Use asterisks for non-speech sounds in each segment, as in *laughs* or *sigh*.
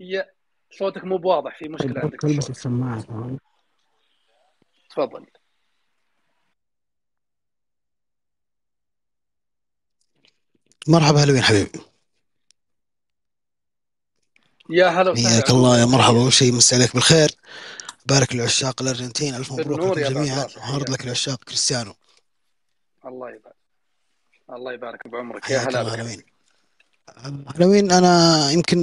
يا صوتك مو بواضح في مشكلة عندك البس بالصوت. السماعة تفضل. مرحبا هلوين حبيبي؟ يا هلا وسهلا. حياك الله يا مرحبا. أول شيء مسي عليك بالخير. بارك لعشاق الأرجنتين. ألف مبروك جميعا. بعباس، وهارد. لك لعشاق كريستيانو. الله يبارك. الله يبارك بعمرك. يا هلا الله هلوين أنا يمكن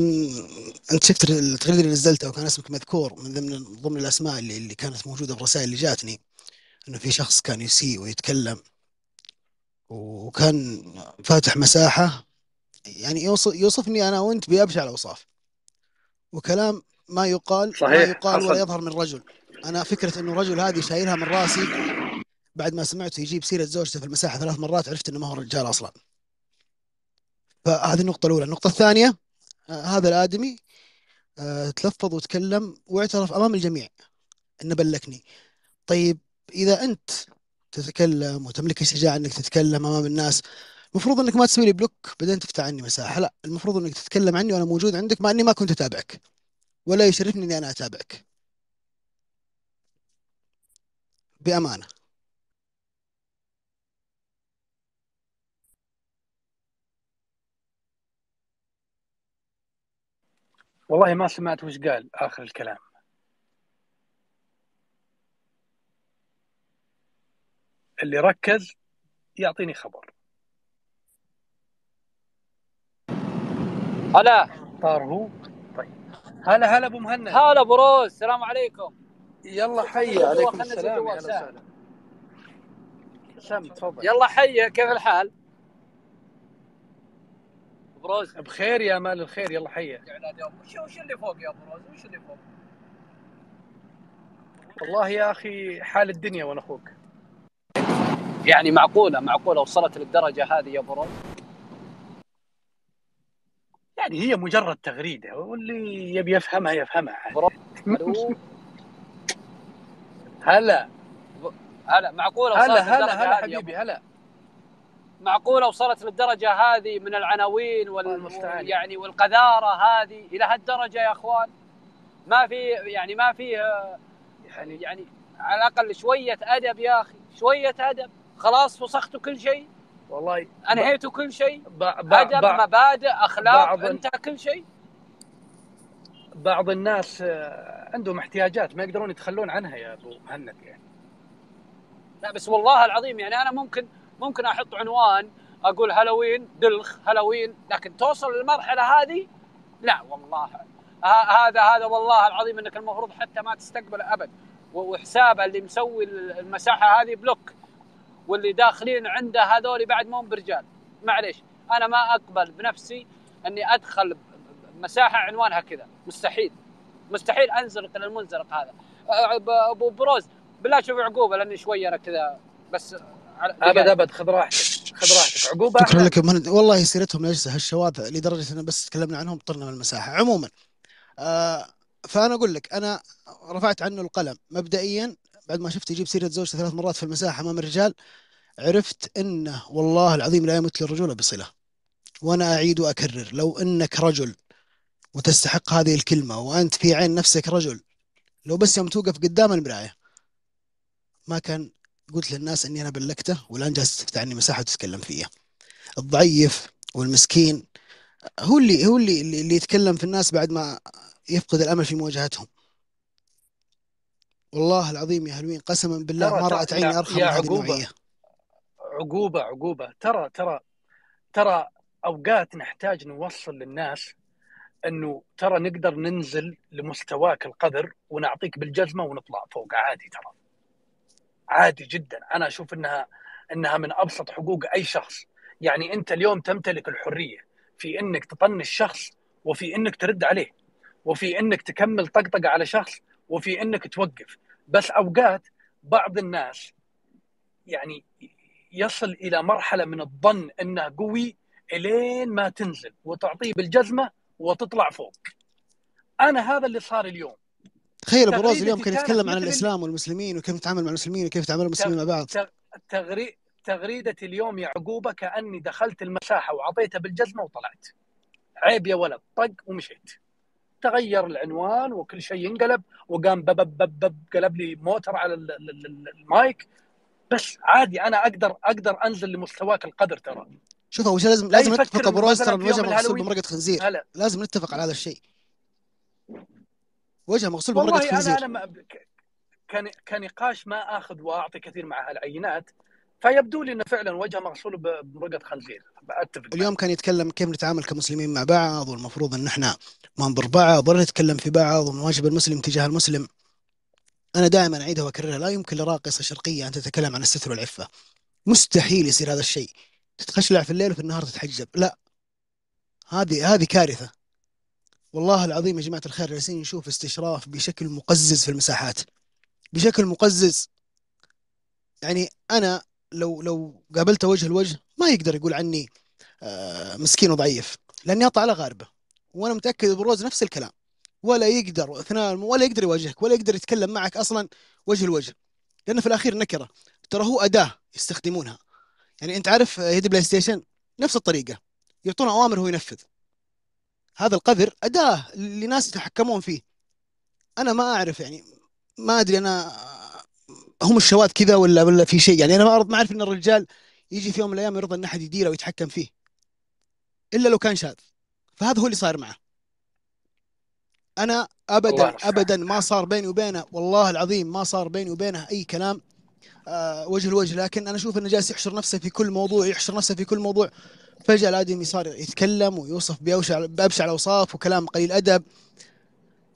أنت شفت التغريده اللي نزلتها وكان اسمك مذكور من ضمن ضمن الأسماء اللي, اللي كانت موجودة في الرسائل اللي جاتني إنه في شخص كان يسيء ويتكلم وكان فاتح مساحة يعني يوصف يوصفني أنا وأنت بأبشع الأوصاف. وكلام ما يقال ما صحيح، يقال ولا حصل. يظهر من رجل. أنا فكرة إنه رجل هذه شايلها من راسي بعد ما سمعته يجيب سيرة زوجته في المساحة ثلاث مرات عرفت إنه ما هو رجال أصلا. فهذه النقطة الأولى. النقطة الثانية آه، هذا الآدمي آه، تلفظ وتكلم واعترف أمام الجميع إنه بلكني. طيب إذا أنت تتكلم وتملك الشجاعه إنك تتكلم أمام الناس المفروض إنك ما تسوي لي بلوك بعدين تفتح عني مساحة. لا المفروض إنك تتكلم عني وأنا موجود عندك مع إني ما كنت أتابعك ولا يشرفني إني أنا أتابعك. بأمانة. والله ما سمعت وش قال آخر الكلام. اللي ركز يعطيني خبر. هلا. طار هو؟ طيب. هلا هلا أبو مهند. هلا بروز السلام عليكم. يلا حي عليكم السلام يا هلا وسهلا. سم تفضل. يلا حي كيف الحال؟ بروز. بخير يا مال الخير يلا حي وش وش اللي فوق يا بروز وش اللي فوق؟ والله يا أخي حال الدنيا وأنا أخوك. يعني معقولة معقولة وصلت للدرجة هذه يا بروز؟ يعني هي مجرد تغريدة واللي يبي يفهمها يفهمها؟ *laughs* هلا. هلا معقولة هلا هلا هلا حبيبي هلا. معقولة وصلت للدرجة هذه من العناوين وال. يعني والقذارة هذه إلى هالدرجة يا أخوان؟ ما في يعني ما في آه، يعني يعني على الأقل شوية أدب يا أخي شوية أدب. خلاص فسختوا كل شيء؟ والله انهيتوا كل شيء؟ أدب مبادئ أخلاق انتهى كل شيء؟ بعض الناس آه، عندهم احتياجات ما يقدرون يتخلون عنها يا أبو مهند يعني. لا بس والله العظيم يعني أنا ممكن ممكن أحط عنوان أقول هالوين دلخ هالوين لكن توصل للمرحلة هذه لا والله. هذا هذا والله العظيم إنك المفروض حتى ما تستقبله أبد. وحسابه اللي مسوي المساحة هذه بلوك واللي داخلين عنده هذول بعد مو برجال. معليش أنا ما أقبل بنفسي إني أدخل مساحة عنوانها كذا. مستحيل. مستحيل انزلق إلى المنزلق هذا أبو بروز بالله شوف عقوبه لأني شوي أنا كذا بس أبد أبد خذ راحتك خذ راحتك. عقوبة شكرا. لك. مهند والله سيرتهم نجسه هالشواذ لدرجة ان بس تكلمنا عنهم طرنا من المساحة. عموما آه فأنا أقول لك أنا رفعت عنه القلم. مبدئيا بعد ما شفت يجيب سيرة زوجته ثلاث مرات في المساحة أمام الرجال عرفت إنه والله العظيم لا يمت للرجولة بصلة. وأنا أعيد وأكرر لو إنك رجل وتستحق هذه الكلمة وأنت في عين نفسك رجل لو بس يوم توقف قدام المراية ما كان قلت للناس إني أنا بلكته والآن جالس تفتح عني مساحة وتتكلم فيها. الضعيف والمسكين هو اللي هو اللي اللي يتكلم في الناس بعد ما يفقد الأمل في مواجهتهم. والله العظيم يا هلوين قسما بالله ما رأت عيني يا من هذه عقوبة. النوعية. عقوبة عقوبة. ترى ترى ترى أوقات نحتاج نوصل للناس إنه ترى نقدر ننزل لمستواك القدر ونعطيك بالجزمة ونطلع فوق عادي ترى. عادي جدا. أنا أشوف إنها إنها من أبسط حقوق أي شخص. يعني أنت اليوم تمتلك الحرية في إنك تطنش شخص وفي إنك ترد عليه وفي إنك تكمل طقطقة على شخص وفي إنك توقف. بس أوقات بعض الناس يعني يصل إلى مرحلة من الظن انه قوي إلين ما تنزل وتعطيه بالجزمة وتطلع فوق. أنا هذا اللي صار اليوم. تخيل أبو روز اليوم كان يتكلم عن الإسلام والمسلمين وكيف نتعامل مع المسلمين وكيف يتعامل المسلمين مع بعض. تغ- تغري... تغريدتي اليوم يا عقوبة كأني دخلت المساحة وعطيته بالجزمة وطلعت. عيب يا ولد طق ومشيت. تغير العنوان وكل شيء ينقلب وقام بب بب بب قلب لي موتر على ال- ال- ال- المايك. بس عادي أنا أقدر أقدر أنزل لمستواك القدر ترى. شوف اول شيء لازم لا لازم نتفق. أبو روز ترى الوجه مغسول بمرقة خنزير. هلا. لازم نتفق على هذا الشيء. وجه مغسول بمرقه والله أنا خنزير. أنا ما ك- كن- كنقاش ما أخذ وأعطي كثير مع هالعينات فيبدو لي إنه فعلا وجهه مغسول بمرقه خنزير. أتفق. اليوم كان يتكلم كيف نتعامل كمسلمين مع بعض والمفروض إن إحنا ما نضر بعض ولا نتكلم في بعض ومن واجب المسلم تجاه المسلم. أنا دائما أعيدها وأكررها لا يمكن لراقصة شرقية أن تتكلم عن الستر والعفة. مستحيل يصير هذا الشيء. تتخشلع في الليل وفي النهار تتحجب. لا. هذه هذه كارثة. والله العظيم يا جماعة الخير جالسين نشوف استشراف بشكل مقزز في المساحات. بشكل مقزز. يعني أنا لو لو قابلته وجه لوجه ما يقدر يقول عني آه، مسكين وضعيف لأني أطلع على غاربة وأنا متأكد بروز نفس الكلام. ولا يقدر أثناء ولا يقدر يواجهك ولا يقدر يتكلم معك أصلا وجه لوجه لأنه في الأخير نكرة. ترى هو أداة يستخدمونها. يعني أنت عارف يد بلاي ستيشن نفس الطريقة. يعطونه أوامر وهو ينفذ. هذا القذر أداة لناس يتحكمون فيه. أنا ما أعرف يعني ما أدري أنا هم الشواذ كذا ولا ولا في شيء. يعني أنا ما أعرف- ما أعرف إن الرجال يجي في يوم من الأيام يرضى إن أحد يديره ويتحكم فيه إلا لو كان شاذ. فهذا هو اللي صاير معه. ابدا المستعان. ابدا ما صار بيني وبينه والله العظيم ما صار بيني وبينه أي كلام آه وجه لوجه. لكن أنا أشوف إنه جالس يحشر نفسه في كل موضوع يحشر نفسه في كل موضوع. فجأة الادمي صار يتكلم ويوصف بأوشع بأبشع الأوصاف وكلام قليل أدب.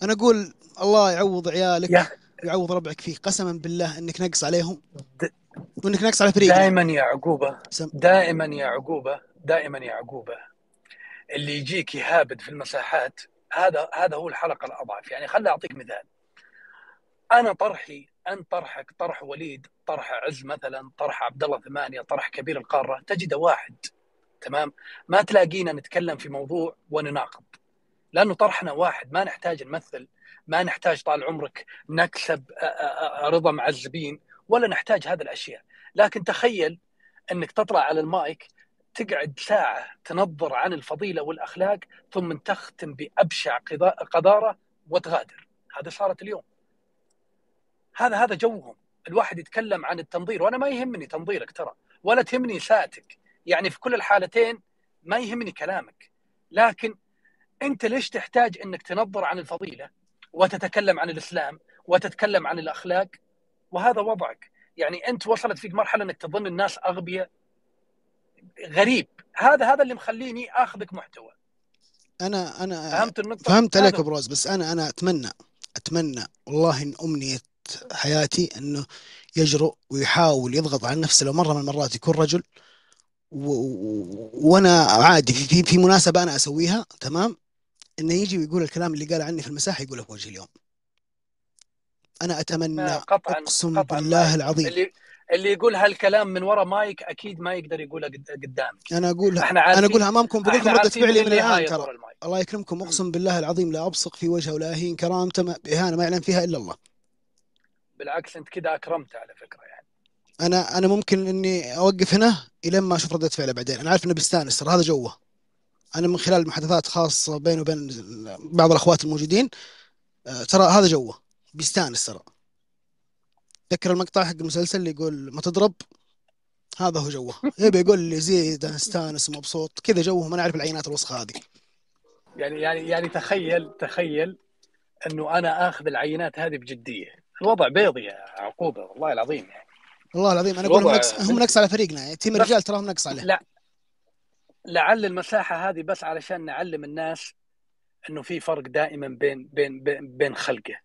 أنا أقول الله يعوض عيالك يا. ويعوض ربعك فيه قسما بالله إنك نقص عليهم وإنك نقص على فريقنا دائما يا عقوبة. سم. دائما يا عقوبة. دائما يا عقوبة. اللي يجيك يهابد في المساحات هذا هذا هو الحلقة الأضعف. يعني خليني أعطيك مثال. أنا طرحي أنت طرحك طرح وليد طرح عز مثلا طرح عبد الله ثمانية طرح كبير القارة تجده واحد تمام؟ ما تلاقينا نتكلم في موضوع ونناقض. لأنه طرحنا واحد ما نحتاج نمثل ما نحتاج طال عمرك نكسب رضا معذبين ولا نحتاج هذه الأشياء. لكن تخيل إنك تطلع على المايك تقعد ساعة تنظر عن الفضيلة والأخلاق ثم تختم بأبشع قضا- قذاره وتغادر. هذا صارت اليوم. هذا هذا جوهم. الواحد يتكلم عن التنظير وأنا ما يهمني تنظيرك ترى ولا تهمني اساءتك يعني في كل الحالتين ما يهمني كلامك. لكن أنت ليش تحتاج إنك تنظر عن الفضيلة وتتكلم عن الإسلام وتتكلم عن الأخلاق؟ وهذا وضعك. يعني أنت وصلت فيك مرحلة إنك تظن الناس اغبياء غريب. هذا هذا اللي مخليني آخذك محتوى. أنا أنا فهمت النقطة؟ فهمت عليك. ابو روز بس أنا أنا اتمنى أتمنى والله إن أمنية حياتي إنه يجرؤ ويحاول يضغط على نفسه لو مرة من المرات يكون رجل وأنا عادي في في- مناسبة أنا أسويها تمام؟ إنه يجي ويقول الكلام اللي قال عني في المساحة يقوله في وجهي اليوم. أنا أتمنى قطعا أقسم قطعا بالله العظيم. اللي اللي يقول هالكلام من وراء مايك أكيد ما يقدر يقوله قد- قدامك. أنا اقولها إحنا أنا اقولها امامكم بقول لكم رده فعلي من من الآن ترى. ورا الله يكرمكم أقسم بالله العظيم لا أبصق في وجهه ولا أهين كرامته بإهانة ما يعلم فيها إلا الله. بالعكس أنت كذا أكرمت على فكرة يعني. أنا أنا ممكن إني أوقف هنا إلين ما أشوف ردة فعله بعدين. أنا عارف إنه بيستانس ترى هذا جوه. أنا من خلال محادثات خاصة بيني وبين بعض الأخوات الموجودين آه، ترى هذا جوه. يستانس ترى. تذكر المقطع حق المسلسل اللي يقول ما تضرب هذا هو جوه. *laughs* يبي يقول لي زيد أنا استانس ومبسوط. كذا جوهم أنا أعرف العينات الوسخة هذه. يعني يعني يعني تخيل تخيل إنه أنا آخذ العينات هذه بجدية. الوضع بيض يا عقوبة والله العظيم يعني. والله العظيم أنا أقول هم نقص هم نقص على فريقنا. يعني team الرجال تراهم نقص عليه. لا. لعل المساحة هذه بس علشان نعلم الناس إنه في فرق دائما بين بين بين, بين خلقه.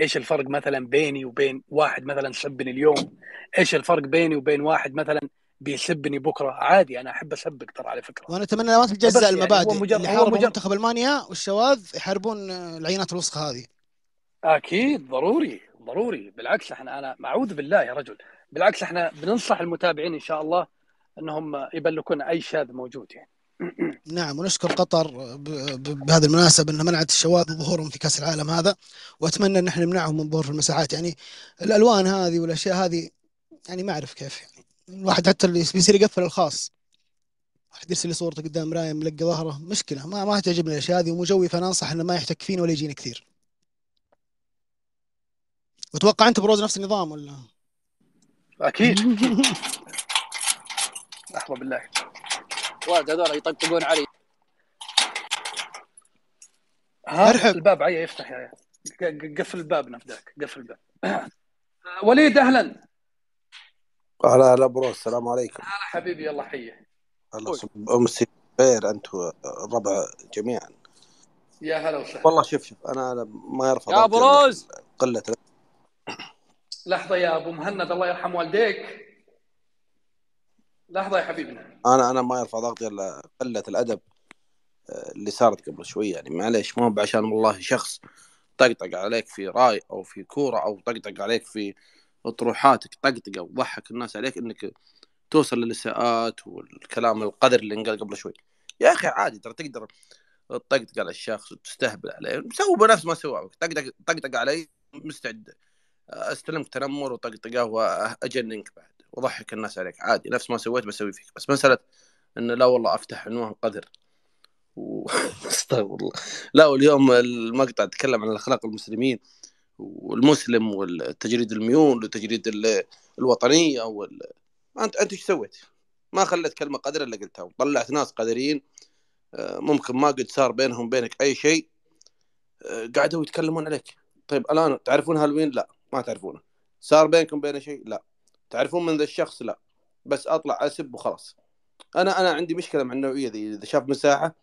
إيش الفرق مثلا بيني وبين واحد مثلا سبني اليوم؟ إيش الفرق بيني وبين واحد مثلا بيسبني بكرة؟ عادي أنا أحب أسبك ترى على فكرة. وأنا أتمنى لو تتجزا يعني المبادئ هو مجرد- اللي حاربوا مجرد- منتخب ألمانيا والشواذ يحاربون العينات الوسخة هذه. أكيد ضروري ضروري. بالعكس إحنا أنا أعوذ بالله يا رجل. بالعكس إحنا بننصح المتابعين إن شاء الله إنهم يبلكون أي شاذ موجود يعني. *clears throat* نعم ونشكر قطر بهذه المناسبة أن منعت الشواذ ظهورهم في كأس العالم هذا وأتمنى أن إحنا نمنعهم من ظهور في المساحات. يعني الألوان هذه والأشياء هذه يعني ما أعرف كيف يعني. الواحد حتى اللي بيصير يقفل الخاص. واحد يرسل لي صورته قدام مرايه ملقى ظهره مشكلة ما ما تعجبني الأشياء هذه ومجوي فانا انصح إنه ما يحتك فينا ولا يجينا كثير. واتوقع أنت بروز نفس النظام ولا؟ أكيد. *laughs* لحظه بالله. ولد هذول يطقطقون علي. ها؟ أرحب. الباب عيا يفتح يا ق- قفل الباب نفداك. قفل الباب. *clears throat* وليد أهلا. هلا هلا برو. السلام عليكم. هلا حبيبي يلا حيه هلا صب- امسي خير أنت الربع جميعا. يا هلا وسهلا. والله شوف شوف أنا أنا ما يرفع يا بروز. قلة لحظة يا أبو مهند الله يرحم والديك. لحظة يا حبيبنا. أنا أنا ما يرفع ضغطي إلا قلة الأدب آه، اللي صارت قبل شوي يعني معليش ما بعشان والله شخص طقطق عليك في رأي أو في كورة أو طقطق عليك في اطروحاتك طقطقه وضحك الناس عليك إنك توصل للإساءات والكلام القذر اللي انقال قبل شوي. يا أخي عادي ترى تقدر تطقطق على الشخص وتستهبل عليه. سووا بنفس ما سواه طقطق طقطق علي مستعد. أستلمك تنمر وطقطقه وأجننك بعد واضحك الناس عليك عادي نفس ما سويت بسوي فيك بس مسألة انه لا والله أفتح عنوان قذر. *laughs* استغفر الله لا واليوم المقطع تكلم عن الأخلاق المسلمين والمسلم والتجريد الميول وتجريد ال- الوطنية وال... أنت أنت إيش سويت؟ ما خليت كلمة قدر إلا قلتها وطلعت ناس قادرين آه، ممكن ما قد صار بينهم وبينك أي شيء آه، قعدوا يتكلمون عليك طيب الآن تعرفون هالوين؟ لا ما تعرفونه. صار بينكم بين شيء؟ لا. تعرفون من ذا الشخص؟ لا. بس أطلع اسب وخلاص. أنا أنا عندي مشكلة مع النوعية ذي إذا شاف مساحة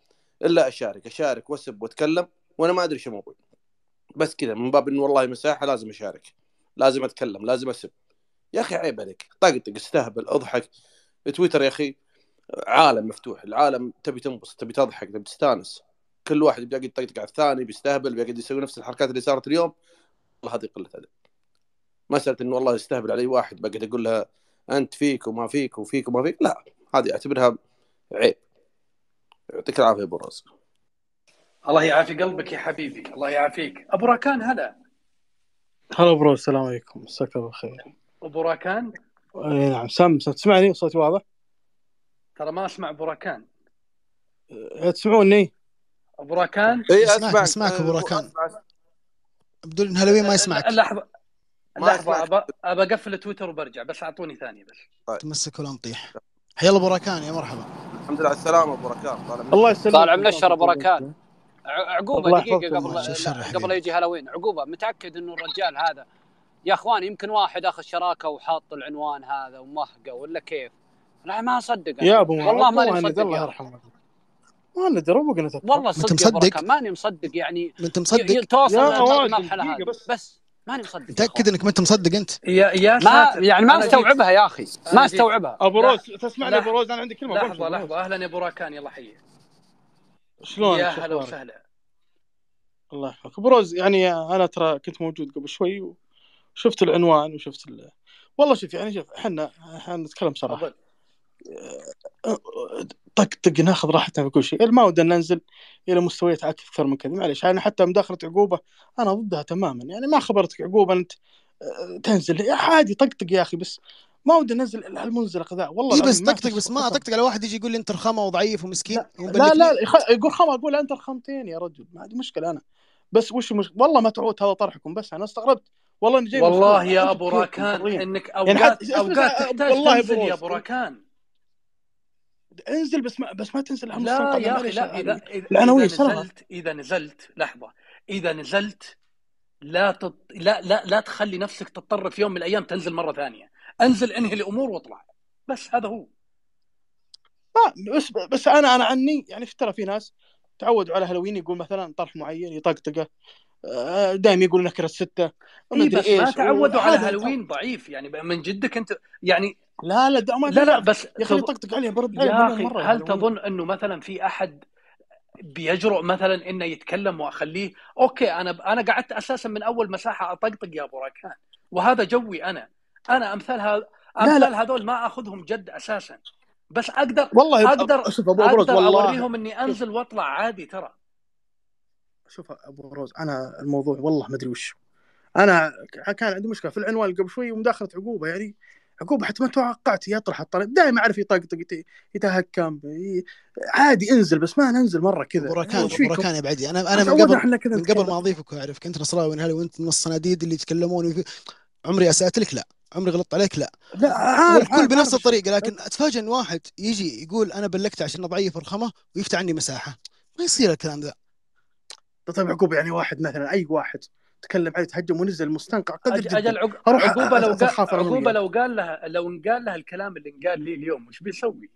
إلا أشارك. أشارك وأسب وأتكلم وأنا ما أدري إيش الموضوع بس كذا من باب إنه والله مساحة لازم أشارك. لازم أتكلم لازم أسب. يا أخي عيب عليك. طقطق استهبل أضحك. تويتر يا أخي عالم مفتوح. العالم تبي تنبسط تبي تضحك تبي تستانس. كل واحد بيقعد يطقطق على الثاني بيستهبل بيقعد يسوي نفس الحركات اللي صارت اليوم. والله هذه قلة أدب. مساله إنه والله يستهبل علي واحد بقعد أقول لها أنت فيك وما فيك وفيك وما فيك؟ لا هذه أعتبرها عيب. يعطيك العافية أبو راس الله يعافي قلبك يا حبيبي الله يعافيك. أبو راكان هلا. هلا برو السلام عليكم. مساك الله بالخير. أبو راكان؟ اي نعم سام تسمعني؟ صوتي واضح؟ ترى ما أسمع أبو راكان. أه، تسمعوني؟ أبو راكان؟ اي اسمعك- أسمعك. أبو راكان. بدون هلوين ما يسمعك. لحظة لحظة أبى أقفل تويتر وبرجع بس أعطوني ثانية بس. تمسك ولا نطيح حيا الله براكان يا مرحبا. الحمد لله على السلامه أبو ركان طال عمرك. الله يسلمك. طالع من الشر أبو ركان. ع- عقوبة دقيقة. قبل. قبل لا يجي هالوين. عقوبة متأكد إنه الرجال هذا يا أخوان يمكن واحد أخذ شراكة وحاط العنوان هذا ومهقة ولا كيف؟ لا ما أصدق. يا أبو والله ماني مصدق الله يرحمه ما ندري أبوك نتذكر والله صدق ماني مصدق يعني انت مصدق توصل للمرحله هذه. بس. بس ماني مصدق. متأكد. إنك ما أنت مصدق أنت؟ يا يا ما يعني ما استوعبها يا أخي. ما استوعبها. أبو لا. روز تسمعني. أبو روز أنا عندي كلمة. لحظة. لحظة. أهلا يا أبو راكان يلا حيه شلونك يا هلا؟ وسهلا. الله يحفظك. أبو روز يعني أنا ترى كنت موجود قبل شوي وشفت العنوان وشفت ال... والله شوف يعني شوف إحنا إحنا نتكلم صراحة طقطق ناخذ راحتنا في كل شيء. ما ودنا ننزل إلى مستويات أكثر من كذا. معليش أنا حتى مداخله عقوبة أنا ضدها تماما. يعني ما خبرتك عقوبة أنت آه، تنزل. يا عادي طقطق يا أخي بس ما ودنا ننزل هالمنزلق ذا والله العظيم بس طقطق بس ما قسم. طقطق. على واحد يجي يقول لي أنت رخامة وضعيف ومسكين. لا ومبلغني. لا يخ- يقول خما أقول أنت رخمتين يا رجل. ما عندي مشكلة أنا. بس وش المش... والله ما تعود هذا طرحكم بس. أنا استغربت. والله إني جاي والله. يا أبو راكان. إنك يعني اوقات حتى- أوقات تحتاج والله تنزل. يا أبو راكان. انزل بس ما بس ما تنزل لا يا أخي لا. اذا العناوين إذا. نزلت إذا نزلت لحظة. إذا نزلت لا تط... لا لا لا تخلي نفسك تضطر في يوم من الأيام تنزل مرة ثانية. انزل انهي الأمور واطلع. بس هذا هو. ما بس بس أنا أنا عني يعني ترى في ناس تعودوا على هالوين يقول مثلا طرح معين يطقطقه. آه، دائما يقول نكره اي مدري بس ما. تعودوا على هالوين ضعيف. يعني من جدك انت يعني لا لا دا ما لا لا بس يا أخي يطقطق عليه برد عليه يا أخي مرة هل هالوين. تظن أنه مثلا في أحد بيجرؤ مثلا إنه يتكلم وأخليه أوكي أنا أنا قعدت أساسا من أول مساحة أطقطق يا أبو راكان وهذا جوي أنا أنا أمثال ها... لا. أمثال هذول ما أخذهم جد أساسا بس أقدر والله أقدر شوف أبو أقدر والله أوريهم إني أنزل وأطلع عادي ترى شوف أبو روز أنا الموضوع والله ما أدري وش أنا كان عندي مشكلة في العنوان قبل شوي ومداخلة عقوبة يعني عقوبه حتى ما توقعت يطرح الطريق دائما اعرف يطقطق يت- يتهكم. عادي انزل بس ما ننزل مرة كذا. فيكم؟ براكان يا بعدي أنا أنا من قبل من قبل. ما أضيفك واعرفك انت نصراوي من هلا وأنت من الصناديد اللي يتكلمون وفي... عمري اسأت لك لا عمري غلطت عليك لا. لا عارف عارف- بنفس عارف. الطريقة لكن اتفاجئ إن واحد يجي يقول أنا بلكت عشان ضعيف ورخمه ويفتح عني مساحة. ما يصير الكلام ذا. طيب عقوبه يعني واحد مثلا أي واحد. تكلم عليه تهجم ونزل مستنقع قدر أج- جدا أجل عق- أروح عقوبة لو قال وياه. لو قال لها لو انقال لها الكلام اللي انقال لي اليوم وش بيسوي؟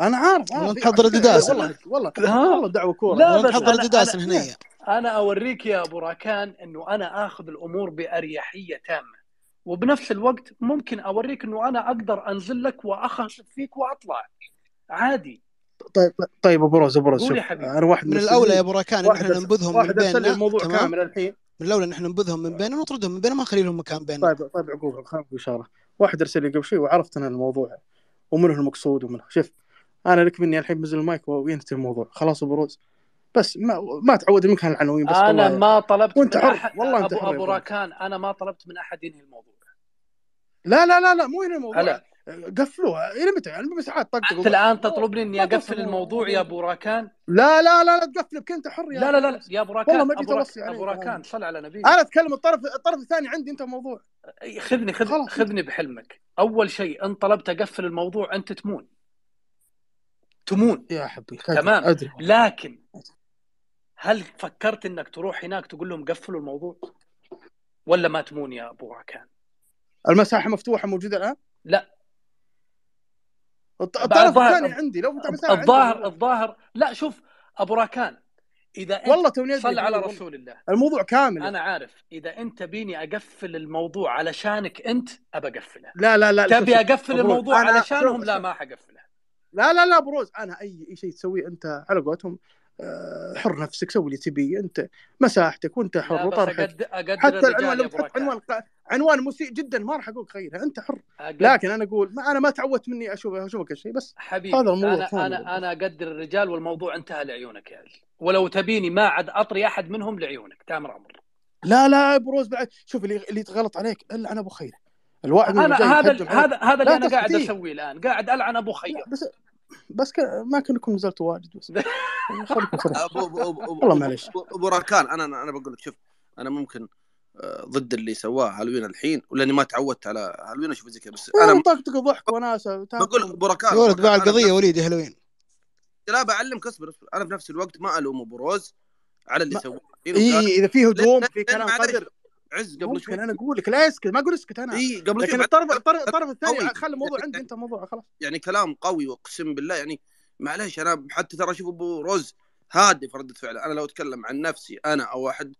أنا عارف عارف نحضر الدداس. والله والله؟ والله دعوة كورة لا، بس الدداس أنا- هنا أنا أوريك يا أبو راكان إنه أنا آخذ الأمور بأريحية تامة وبنفس الوقت ممكن أوريك إنه أنا أقدر أنزل لك واخسف فيك وأطلع عادي طيب طيب أبو روز أبو روز شوف. أنا واحد من السنين- الأولى يا أبو راكان إن إحنا ننبذهم من واحد ارسل لي بيننا. الموضوع تمام؟ كامل الحين. من الأولى إن إحنا ننبذهم من بيننا ونطردهم من بيننا ما نخلي لهم مكان بيننا. طيب طيب عقوبه خلينا نقول إشارة. واحد ارسل لي قبل شوي وعرفت أنا الموضوع ومنه المقصود ومنه. شوف أنا لك مني الحين بنزل المايك وينتهي الموضوع. خلاص أبو روز. بس ما ما تعود منك العناوين بس أنا ما طلبت وأنت من حر. احد والله حر يا أبو أبو. راكان أنا ما طلبت من أحد ينهي الموضوع. لا لا لا لا مو هنا الموضوع. هلا. قفلوها إلى متى؟ يعني مساحات طقطق انت الآن تطلبني اني أقفل الموضوع يا أبو راكان؟ لا لا لا لا تقفل انت حر يا لا لا لا لا، يا أبو راكان والله ما جيت أبو. أوصي عليك أبو يعني. راكان صل على نبي أنا أتكلم الطرف الطرف الثاني عندي أنت الموضوع خذني خذ. خذني بحلمك. أول شيء إن طلبت أقفل الموضوع أنت تمون. تمون. يا حبي تمام. أدري. لكن هل فكرت إنك تروح هناك تقول لهم قفلوا الموضوع؟ ولا ما تمون يا أبو راكان؟ المساحة مفتوحة موجودة الآن؟ لا. الطرف الظاهر- الثاني عندي لو فتح مساحه عندي الظاهر. الظاهر لا شوف أبو راكان إذا أنت والله توني صل على. رسول الله الموضوع كامل أنا عارف إذا أنت بيني أقفل الموضوع علشانك أنت أبى أقفله لا لا لا تبي أقفل الموضوع علشانهم لا. ما حقفله لا لا لا بروز أنا أي شيء تسويه أنت على قولتهم حر نفسك سوي اللي تبيه انت مساحتك وانت حر وطرحك. حتى العنوان لو تحط عنوان عنوان مسيء جدا ما راح أقول غيره انت حر. أقدر- لكن أنا أقول ما أنا ما تعودت مني أشوف أشوفك الشيء بس حبيبي هذا الموضوع أنا. أنا أنا أقدر الرجال والموضوع انتهى لعيونك يا علي ولو تبيني ما عاد أطري أحد منهم لعيونك تامر أمر لا لا بروز بعد شوف اللي اللي يتغلط عليك إلا أنا أبو خير. الواحد أنا هذا. هذا هذا اللي أنا قاعد. أسويه الآن. قاعد ألعن أبو خير. بس بس ك... ما كنكم نزلتوا واجد بس. *laughs* ابو ابو ابو ابو, والله معليش. أبو, أبو راكان أنا أنا بقول لك شوف أنا ممكن آه، ضد اللي سواه هالوليد الحين ولأني ما تعودت على هالوليد أشوف زي كذا بس أنا أنا طقطق ضحك وناسة. بقول أبو راكان ولد أبو باع القضية وليد يا هلوين لا بعلمك اصبر اصبر. أنا في نفس الوقت ما ألوم أبو روز على اللي سواه اي إذا في هجوم في كلام معلش، قدر. عز قبل ممكن شوي. أنا أقول لك لا أسكت ما أقول أسكت أنا. اي قبل لكن شوي. الطرف الطرف, الثاني. خلي الموضوع عندي أنت الموضوع خلاص. يعني كلام قوي واقسم بالله يعني معليش أنا حتى ترى أشوف أبو روز هادي في ردة فعله. أنا لو أتكلم عن نفسي أنا أو واحد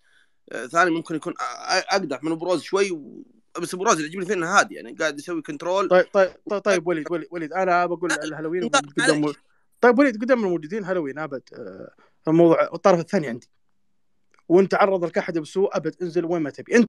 آه، ثاني ممكن يكون أقدح من أبو روز شوي و... بس أبو روز اللي يعجبني فيه انه هادي يعني قاعد يسوي control طيب طيب طيب, طيب *laughs* وليد وليد وليد أنا بقول الهالوين قدام. طيب وليد قدام الموجودين هالوين أبد آه، الموضوع الطرف الثاني عندي. وأنت عرض لك احد بسوء أبد انزل وين ما تبي. أنت